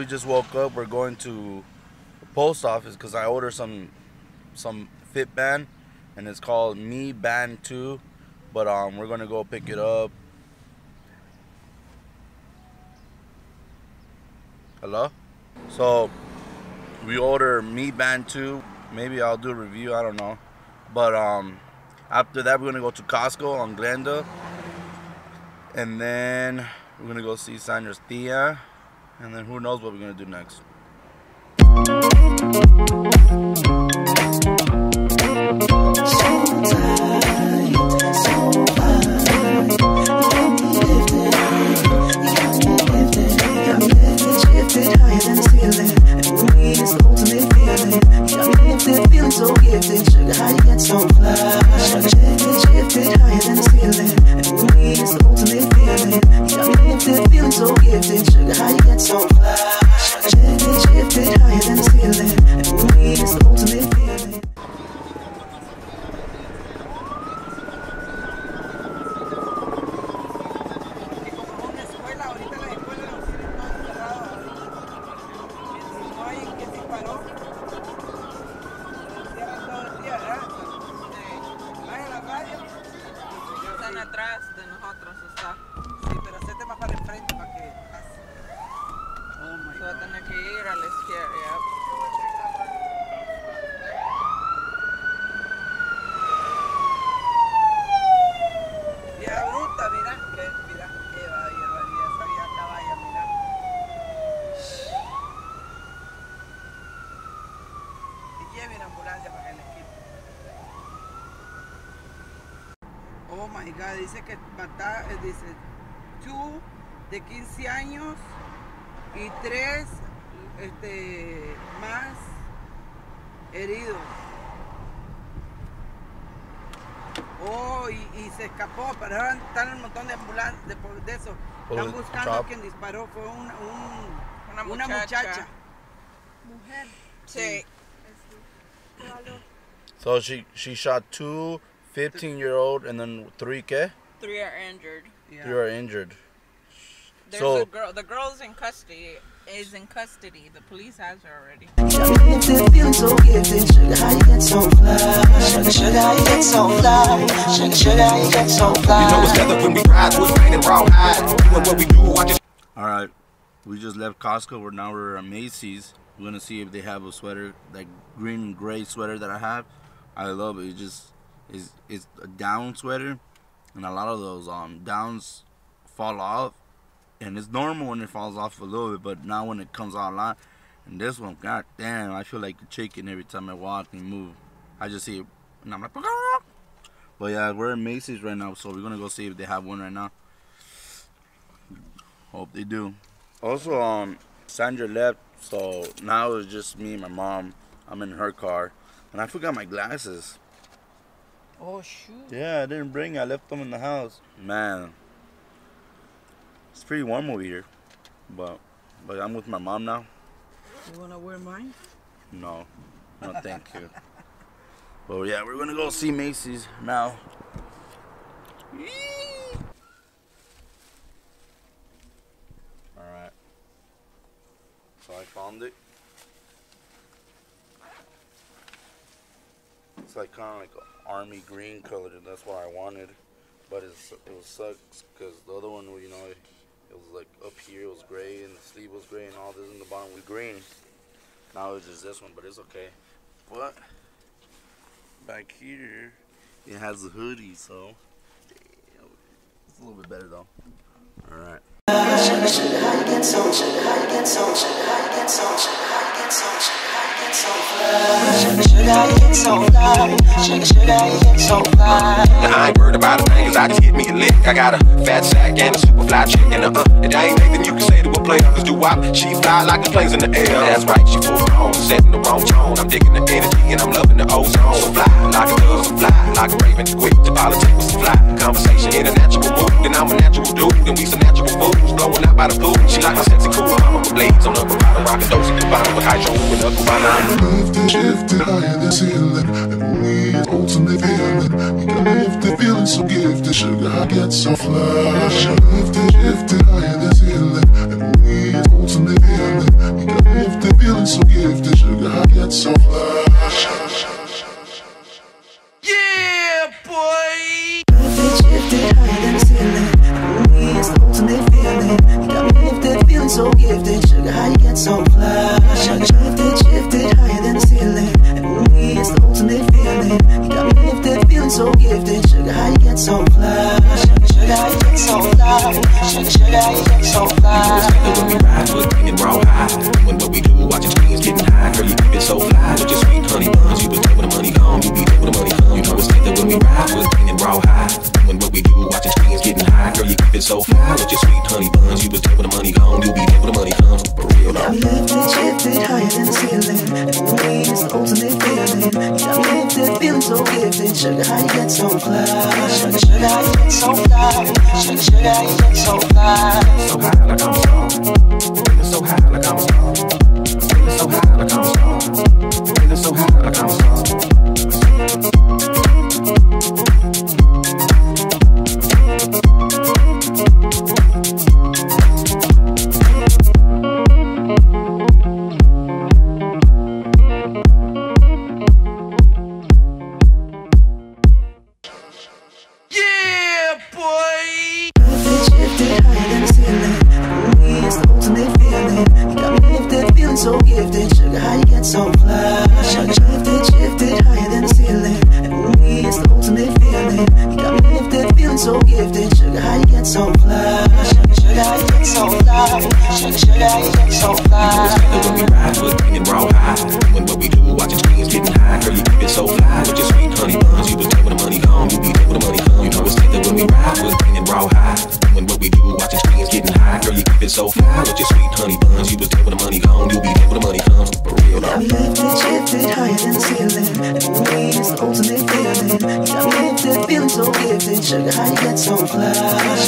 we just woke up. We're going to post office because I ordered some some fit band, and it's called Mi Band Two. But um, we're gonna go pick it up. Hello. So we order Mi Band Two. Maybe I'll do a review. I don't know. But um, after that, we're gonna go to Costco on Glenda, and then we're gonna go see Sandra's tia, and then who knows what we're gonna do next. Atrás de nosotros, está. Sí, pero hacete más para el frente para que pase. Oh my Se va a tener que ir a la izquierda. Oh my God, dice que mata, eh, dice, tú de 15 años y tres este, más heridos. Oh, y, y se escapó, pero ahora están un montón de ambulancias de, por- de eso. Oh, Están buscando a quien disparó, fue un, un- Una una muchacha. muchacha. Sí. So she she shot two 15 year old and then three que Three are injured. Yeah. three are injured. There's So- a girl. The girl's in custody. Is in custody. The police has her already. You got me lifted, feeling so gifted. Sugar, how you get so fly? Sugar, sugar, how you get so fly? Sugar, sugar, how you get so fly? You know it's together when we ride, wood grain and rawhide. Doing what we do, I just All right, we just left Costco. We're now we're at Macy's. We're gonna see if they have a sweater, that green gray sweater that I have. I love it. It just is it's a down sweater, and a lot of those um downs fall off, and it's normal when it falls off a little bit, but now when it comes out a lot, and this one, god damn, I feel like a chicken every time I walk and move. I just see it, and I'm like, but yeah, we're in Macy's right now, so we're gonna go see if they have one right now. Hope they do. Also, um, Sandra left, so now it's just me and my mom. I'm in her car, and I forgot my glasses. Oh, shoot. Yeah, I didn't bring. I left them in the house. Man, it's pretty warm over here, but but I'm with my mom now. You want to wear mine? No, no, thank you. But yeah, we're gonna go see Macy's now. All right. So I found it. It's like kind of like army green color. and That's what I wanted, but it was sucks because the other one, you know, it, was like up here it was gray and the sleeve was gray and all this in the bottom was green. Now it's just this one, but it's okay. But back here, it has a hoodie, so it's a little bit better though. All right. Sugar, how you get so? Sugar, how you get so? Sugar, how you get so? Sugar, how you get so? So fly? Sugar, sugar, you get so fly? Sugar, sugar, you get so fly? Now I ain't worried about a thing, I just hit me a lick. I got a fat sack and a super fly chick, and uh, and I ain't anything you can say to a player, cause do wop, she fly like the planes in the air. That's right, she full grown, setting the wrong tone. I'm digging the energy, and I'm loving the ozone. So fly, like a dove, so fly, like a raven, quick to politics some fly. Conversation in then I'm a natural dude, then we some natural fools. Blowing out by the pool, she like a sexy cool I'm with blades on her bottom, rockin' dozy divine with hydro with her cubana. Lifted, lifted higher than ceiling, and we ultimate feeling. We got lifted, feeling so gifted, sugar, I get so fly. Lifted, lifted higher than ceiling, and we ultimate feeling. We got lifted, feeling so gifted, sugar, I get so fly. So? When we ride, high. When what we do, watching screens getting high. Girl, you keep it so fly sweet honey. You when the money. You be there when the money. You know it's when we ride, high. When what we do, watching screens getting high. Girl, you keep it so fly with your so high like I'm star. Feeling so high like I'm a. Feeling so high so fly? Sugar, you get so fly? Sugar, sugar, you get so fly? And when we ride, we're bringing raw high. When what we do, watching screens getting high. Girl, you keep it so fly with your sweet honey buns. You was there when the money gone. You be there when the money come. You know it's that when we ride, we're bringing raw high. When what we do, watching screens getting high. Girl, you keep it so fly with your sweet honey buns. You was there when the money gone. You be there when the money comes. For real Got though. me lifted, shifted, higher than the ceiling. And we is the ultimate feeling. You got me lifted, feeling so gifted. Sugar, how you get so fly?